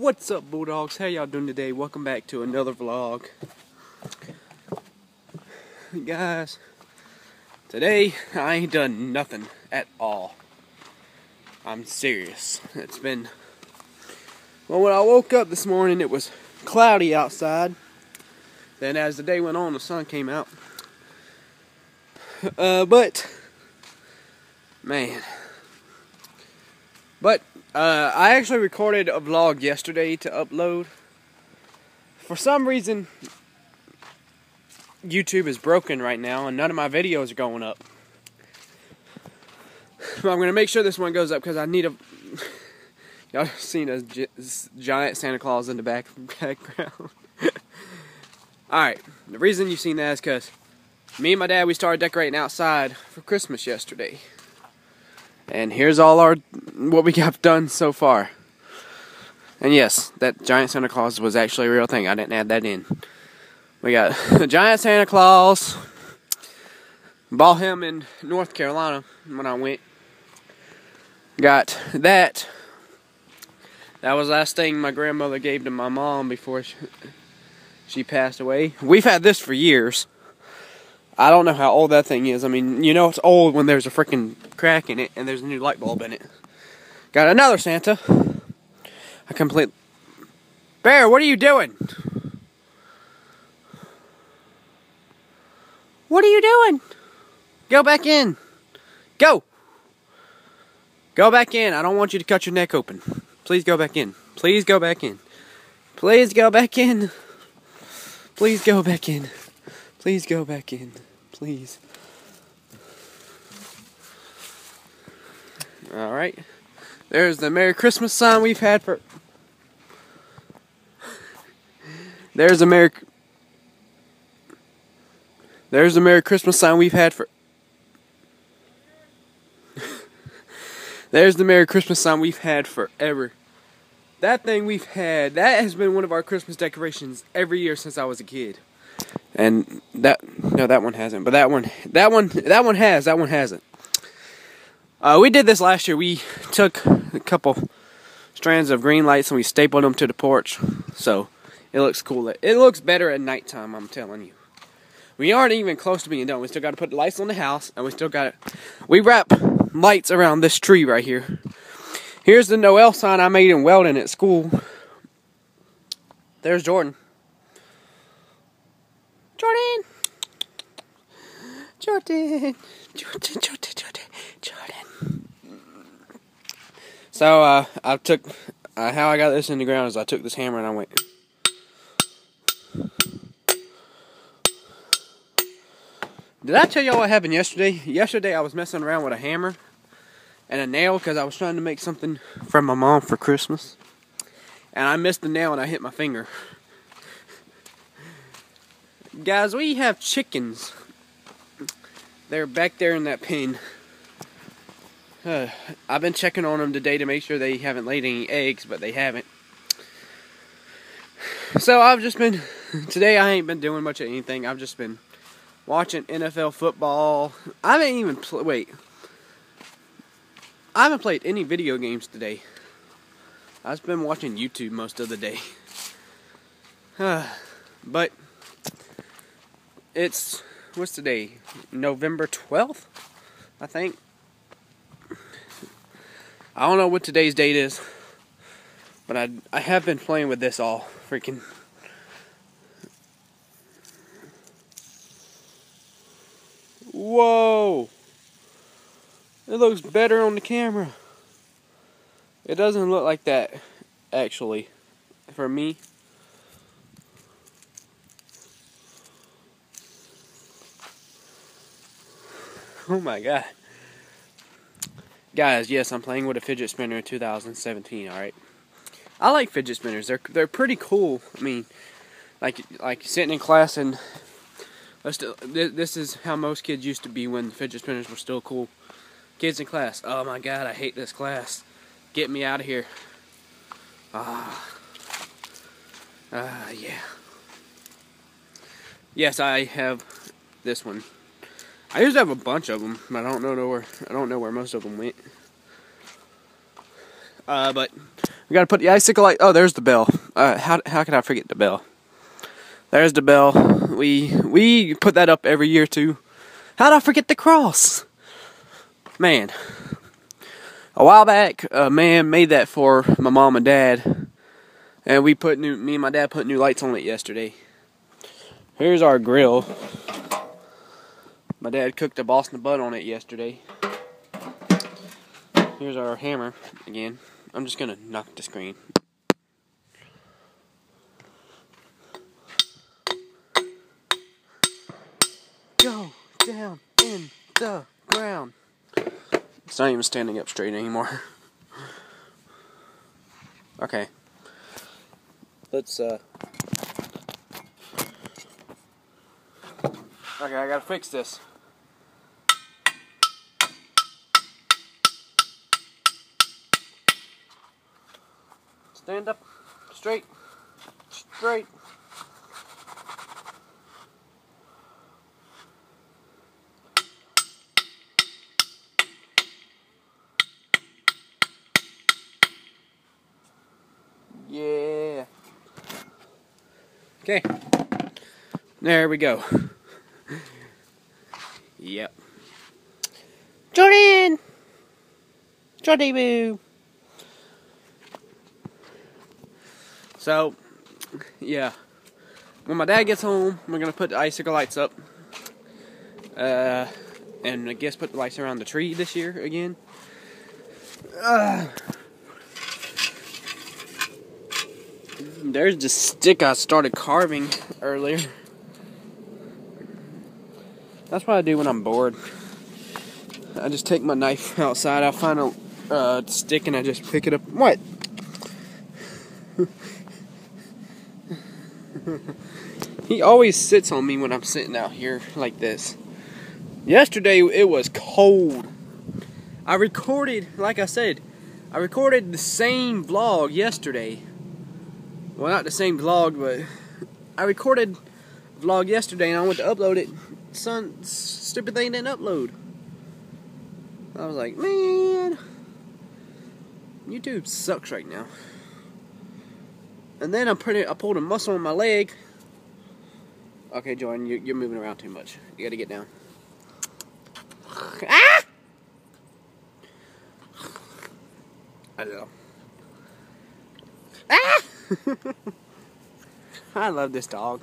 What's up, Bulldogs? How y'all doing today? Welcome back to another vlog. Guys, today I ain't done nothing at all. I'm serious. It's been. Well, when I woke up this morning, it was cloudy outside. Then, as the day went on, the sun came out. Uh, but. Man. But uh, I actually recorded a vlog yesterday to upload. For some reason, YouTube is broken right now and none of my videos are going up. But I'm going to make sure this one goes up because I need a. Y'all seen a giant Santa Claus in the back background. Alright, the reason you've seen that is because me and my dad, we started decorating outside for Christmas yesterday. And here's all our what we have done so far. And yes, that giant Santa Claus was actually a real thing. I didn't add that in. We got the giant Santa Claus. Bought him in North Carolina when I went. Got that. That was the last thing my grandmother gave to my mom before she, she passed away. We've had this for years. I don't know how old that thing is. I mean, you know it's old when there's a freaking crack in it and there's a new light bulb in it. Got another Santa. A complete. Bear, what are you doing? What are you doing? Go back in. Go. Go back in. I don't want you to cut your neck open. Please go back in. Please go back in. Please go back in. Please go back in. Please go back in please. All right. There's the Merry Christmas sign we've had for. There's the Merry. There's the Merry Christmas sign we've had for. There's the Merry Christmas sign we've had forever. That thing we've had, that has been one of our Christmas decorations every year since I was a kid and that no that one hasn't but that one that one that one has that one hasn't. Uh, we did this last year. We took a couple strands of green lights and we stapled them to the porch. So it looks cool. It looks better at nighttime i'm telling you. We aren't even close to being done. We still got to put the lights on the house and we still got we wrap lights around this tree right here. Here's the noel sign i made in weldon at school. There's jordan Jordan. Jordan. Jordan, Jordan, Jordan, Jordan. So uh, I took uh, how I got this in the ground is I took this hammer and I went. Did I tell y'all what happened yesterday? Yesterday I was messing around with a hammer and a nail because I was trying to make something from my mom for Christmas. And I missed the nail and I hit my finger. Guys, we have chickens. They're back there in that pen. Uh, I've been checking on them today to make sure they haven't laid any eggs, but they haven't. So I've just been, today I ain't been doing much of anything. I've just been watching NFL football. I haven't even, pl- wait. I haven't played any video games today. I've been watching YouTube most of the day. Uh, but it's what's today? November 12th, I think. I don't know what today's date is, but I I have been playing with this all freaking Whoa. It looks better on the camera. It doesn't look like that actually for me. Oh my god. Guys, yes, I'm playing with a fidget spinner in 2017, alright? I like fidget spinners. They're they're pretty cool. I mean, like like sitting in class and this is how most kids used to be when fidget spinners were still cool. Kids in class. Oh my god, I hate this class. Get me out of here. Ah. Ah, yeah. Yes, I have this one. I used to have a bunch of them, but I don't know where I don't know where most of them went. Uh, but We gotta put the icicle light. Oh, there's the bell. Uh, how how could I forget the bell? There's the bell. We we put that up every year too. How'd I forget the cross? Man, a while back, a man made that for my mom and dad, and we put new. Me and my dad put new lights on it yesterday. Here's our grill. My dad cooked a Boston butt on it yesterday. Here's our hammer again. I'm just gonna knock the screen. Go down in the ground. It's not even standing up straight anymore. okay. Let's uh Okay, I gotta fix this. Stand up. Straight. Straight. Yeah. Okay. There we go. yep. Jordan! Jordy So, yeah. When my dad gets home, we're gonna put the icicle lights up. Uh, and I guess put the lights around the tree this year again. Uh, there's the stick I started carving earlier. That's what I do when I'm bored. I just take my knife outside, I find a uh, stick and I just pick it up. What? He always sits on me when I'm sitting out here like this. Yesterday it was cold. I recorded, like I said, I recorded the same vlog yesterday. Well, not the same vlog, but I recorded vlog yesterday and I went to upload it. Son, stupid thing didn't upload. I was like, man, YouTube sucks right now. And then I'm pretty, I pulled a muscle in my leg. Okay, Jordan, you're, you're moving around too much. You gotta get down. Ah! I know. Ah! I love this dog.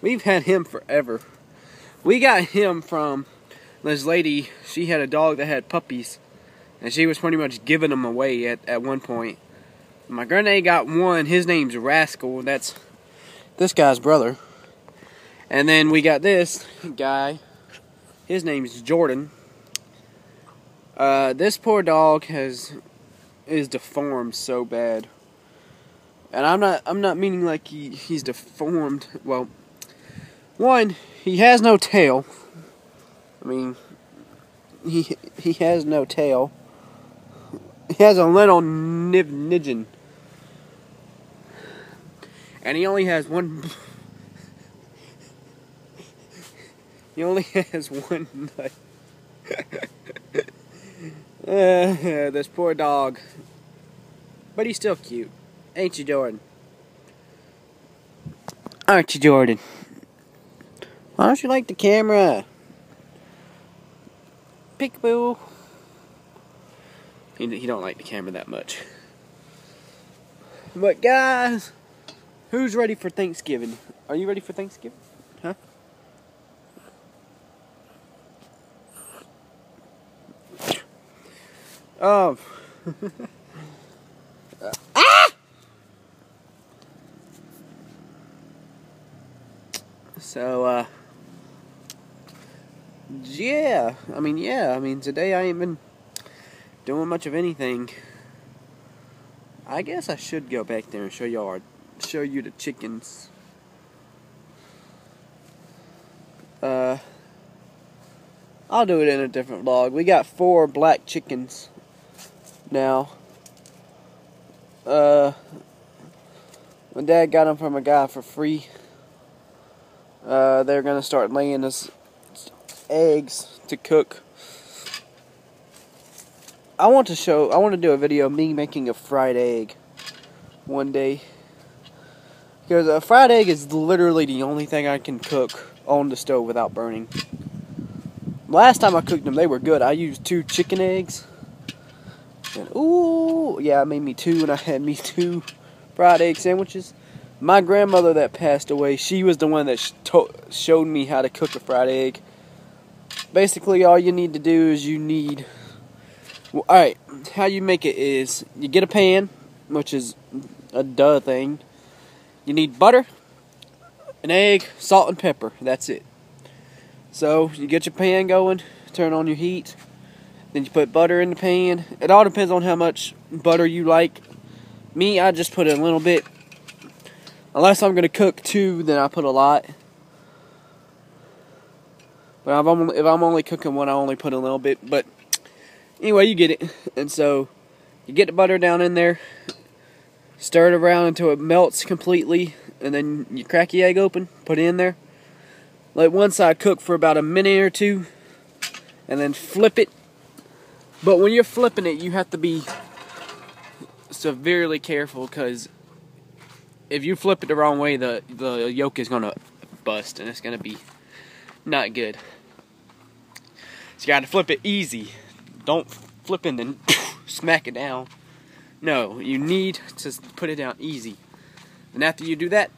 We've had him forever. We got him from this lady. She had a dog that had puppies. And she was pretty much giving them away at, at one point. My granddad got one. His name's Rascal. That's this guy's brother. And then we got this guy. His name's Jordan. Uh, this poor dog has is deformed so bad. And I'm not I'm not meaning like he, he's deformed. Well, one, he has no tail. I mean, he he has no tail. He has a little nib nidgin. And he only has one. he only has one nut. uh, this poor dog. But he's still cute. Ain't you, Jordan? Aren't you, Jordan? Why don't you like the camera? Peekaboo. He, he don't like the camera that much. But guys, who's ready for Thanksgiving? Are you ready for Thanksgiving? Huh? Oh. ah! So, uh, yeah, I mean, yeah, I mean, today I ain't been doing much of anything. I guess I should go back there and show y'all our, show you the chickens. Uh, I'll do it in a different vlog. We got four black chickens now. Uh, my dad got them from a guy for free. Uh, they're gonna start laying us eggs to cook. I want to show, I want to do a video of me making a fried egg. one day. Because a fried egg is literally the only thing I can cook on the stove without burning. Last time I cooked them, they were good. I used two chicken eggs. And ooh, yeah, I made me two, and I had me two fried egg sandwiches. My grandmother that passed away, she was the one that sh showed me how to cook a fried egg. Basically, all you need to do is you need. Well, all right, how you make it is you get a pan, which is a duh thing. You need butter, an egg, salt, and pepper. That's it. So you get your pan going, turn on your heat, then you put butter in the pan. It all depends on how much butter you like. Me, I just put a little bit. Unless I'm gonna cook two, then I put a lot. But if I'm, if I'm only cooking one, I only put a little bit. But anyway, you get it. And so you get the butter down in there, stir it around until it melts completely, and then you crack the egg open, put it in there. Let one side cook for about a minute or two, and then flip it. But when you're flipping it, you have to be severely careful because if you flip it the wrong way, the the yolk is gonna bust and it's gonna be not good. So you gotta flip it easy. Don't flip it and smack it down. No, you need to put it down easy. And after you do that,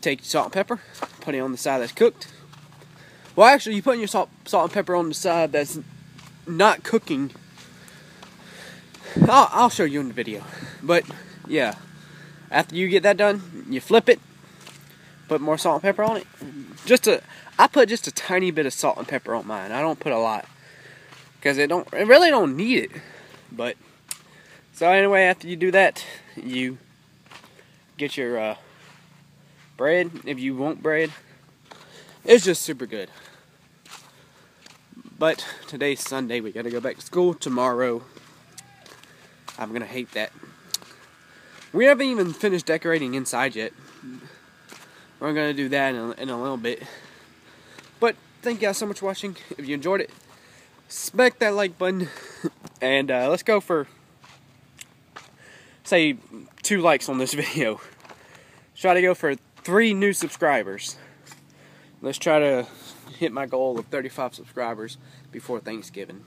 take salt and pepper, put it on the side that's cooked. Well, actually, you put your salt, salt and pepper on the side that's not cooking. I'll, I'll show you in the video. But, yeah. After you get that done, you flip it, put more salt and pepper on it. Just a, I put just a tiny bit of salt and pepper on mine. I don't put a lot. Because it don't, it really don't need it. But, so anyway, after you do that, you get your uh, bread if you want bread. It's just super good. But today's Sunday, we gotta go back to school tomorrow. I'm gonna hate that. We haven't even finished decorating inside yet. We're gonna do that in a, in a little bit. But thank you guys so much for watching. If you enjoyed it, smack that like button. And uh, let's go for, say, two likes on this video. Try to go for three new subscribers. Let's try to hit my goal of 35 subscribers before Thanksgiving.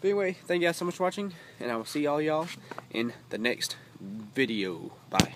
But anyway, thank you guys so much for watching, and I will see all y'all in the next video. Bye.